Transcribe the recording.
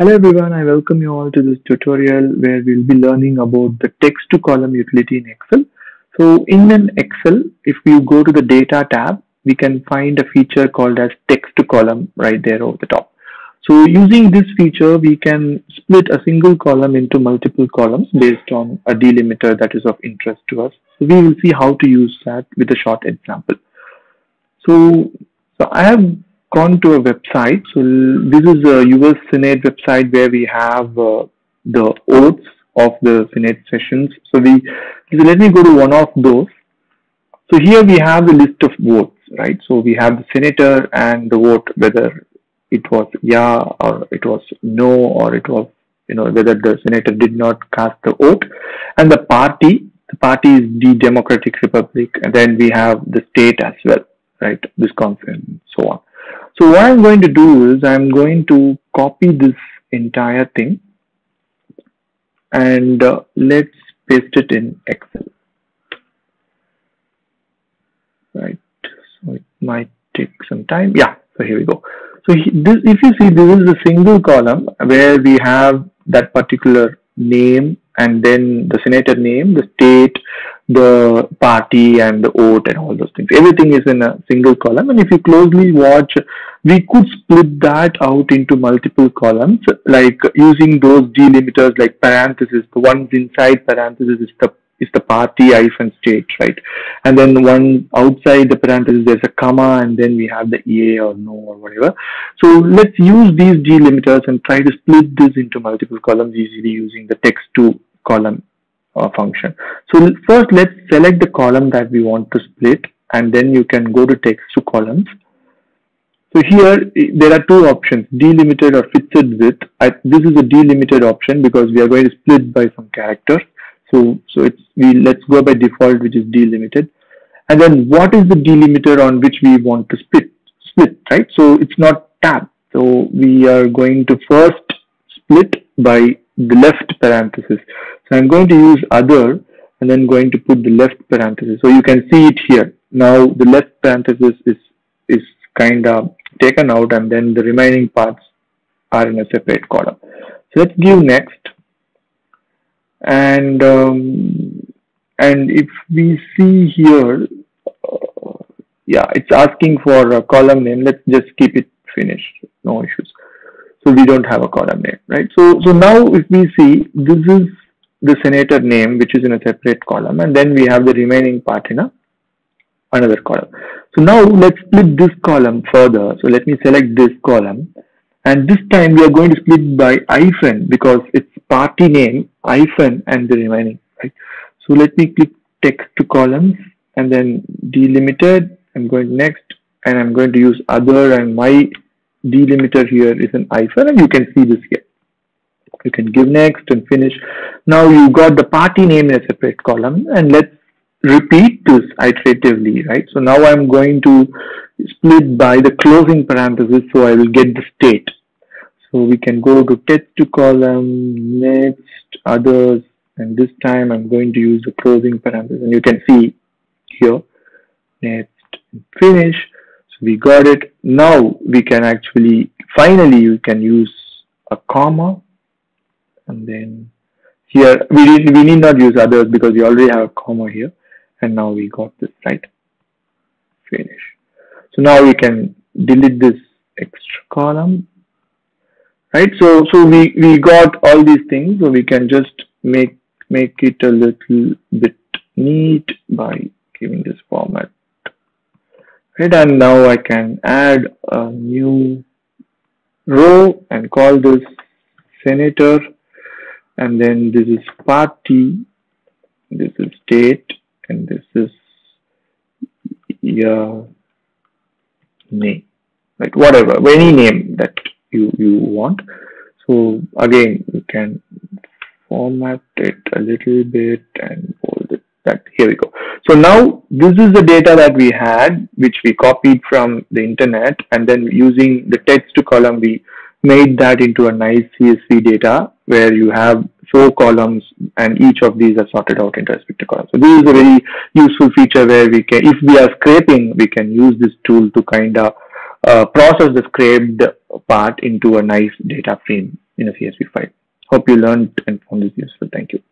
Hello everyone, I welcome you all to this tutorial where we'll be learning about the text to column utility in Excel. So in an Excel, if we go to the data tab, we can find a feature called as text to column right there over the top. So using this feature, we can split a single column into multiple columns based on a delimiter that is of interest to us. So we will see how to use that with a short example. So, so I have gone to a website. So this is a US Senate website where we have uh, the oaths of the Senate sessions. So we so let me go to one of those. So here we have the list of votes, right? So we have the senator and the vote whether it was yeah or it was no or it was you know whether the senator did not cast the vote and the party the party is the democratic republic and then we have the state as well right wisconsin and so on so what I'm going to do is I'm going to copy this entire thing and uh, let's paste it in Excel. Right, so it might take some time. Yeah, so here we go. So this, if you see, this is a single column where we have that particular name and then the senator name, the state, the party and the vote and all those things. Everything is in a single column. And if you closely watch, we could split that out into multiple columns, like using those delimiters like parentheses. The ones inside parentheses is the is the party hyphen state, right? And then one outside the parentheses, there's a comma, and then we have the EA or no or whatever. So let's use these delimiters and try to split this into multiple columns easily using the text to column uh, function. So first let's select the column that we want to split and then you can go to text to columns. So here there are two options delimited or fixed width. I, this is a delimited option because we are going to split by some characters. So so it's we let's go by default which is delimited. And then what is the delimiter on which we want to split split right? So it's not tab. So we are going to first split by the left parenthesis. So I'm going to use other and then going to put the left parenthesis. So you can see it here. Now the left parenthesis is, is kind of taken out and then the remaining parts are in a separate column. So let's give next. And um, and if we see here, uh, yeah, it's asking for a column name. Let's just keep it finished. No issues. So we don't have a column name, right? So, so now if we see, this is the senator name, which is in a separate column, and then we have the remaining part in a another column. So now let's split this column further. So let me select this column, and this time we are going to split by hyphen because it's party name hyphen and the remaining, right? So let me click text to columns and then delimited. I'm going next, and I'm going to use other and my delimiter here is an hyphen and you can see this here. You can give next and finish. Now you got the party name in a separate column and let's repeat this iteratively, right? So now I'm going to split by the closing parenthesis so I will get the state. So we can go to text to column, next, others, and this time I'm going to use the closing parenthesis and you can see here, next, finish So we got it now we can actually finally you can use a comma and then here we need, we need not use others because we already have a comma here. And now we got this right? Finish. So now we can delete this extra column right? So so we we got all these things. So we can just make make it a little bit neat by giving this format. Right? And now I can add a new row and call this senator and then this is party this is state and this is your name. Right whatever any name that you you want. So again you can format it a little bit and hold it that. Here we go. So now this is the data that we had, which we copied from the internet and then using the text to column, we made that into a nice CSV data where you have four columns and each of these are sorted out into respective columns. So this is a very useful feature where we can, if we are scraping, we can use this tool to kind of uh, process the scraped part into a nice data frame in a CSV file. Hope you learned and found this useful. Thank you.